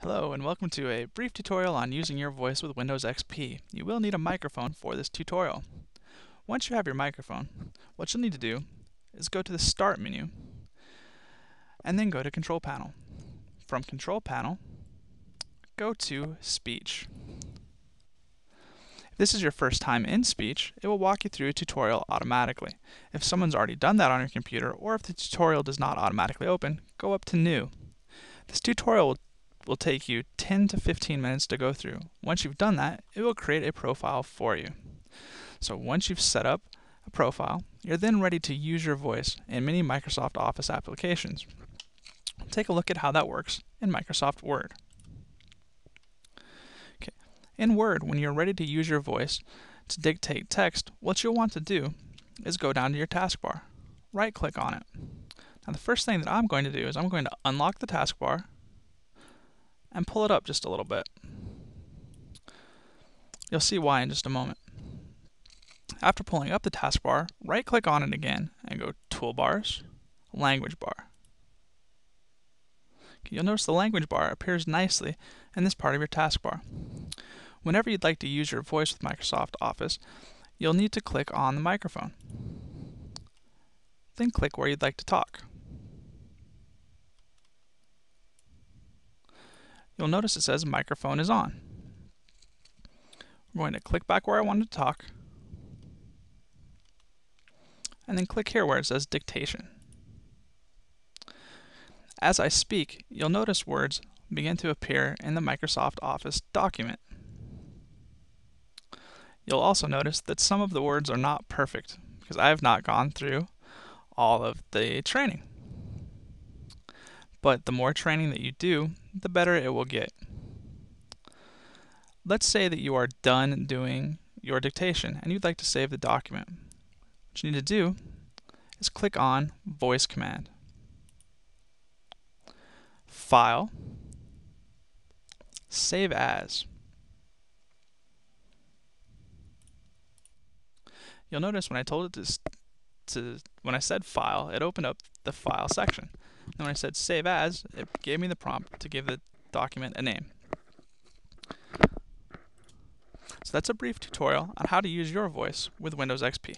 Hello and welcome to a brief tutorial on using your voice with Windows XP. You will need a microphone for this tutorial. Once you have your microphone, what you'll need to do is go to the Start menu and then go to Control Panel. From Control Panel, go to Speech. If this is your first time in Speech, it will walk you through a tutorial automatically. If someone's already done that on your computer, or if the tutorial does not automatically open, go up to New. This tutorial will will take you 10 to 15 minutes to go through. Once you've done that, it will create a profile for you. So once you've set up a profile, you're then ready to use your voice in many Microsoft Office applications. Take a look at how that works in Microsoft Word. Okay. In Word, when you're ready to use your voice to dictate text, what you'll want to do is go down to your taskbar. Right click on it. Now the first thing that I'm going to do is I'm going to unlock the taskbar and pull it up just a little bit. You'll see why in just a moment. After pulling up the taskbar, right click on it again and go Toolbars, Language Bar. You'll notice the language bar appears nicely in this part of your taskbar. Whenever you'd like to use your voice with Microsoft Office, you'll need to click on the microphone. Then click where you'd like to talk. You'll notice it says microphone is on. I'm going to click back where I wanted to talk, and then click here where it says dictation. As I speak, you'll notice words begin to appear in the Microsoft Office document. You'll also notice that some of the words are not perfect because I have not gone through all of the training. But the more training that you do, the better it will get. Let's say that you are done doing your dictation and you'd like to save the document. What you need to do is click on Voice Command. File, Save As. You'll notice when I told it to, to when I said File, it opened up the File section. And when I said save as, it gave me the prompt to give the document a name. So that's a brief tutorial on how to use your voice with Windows XP.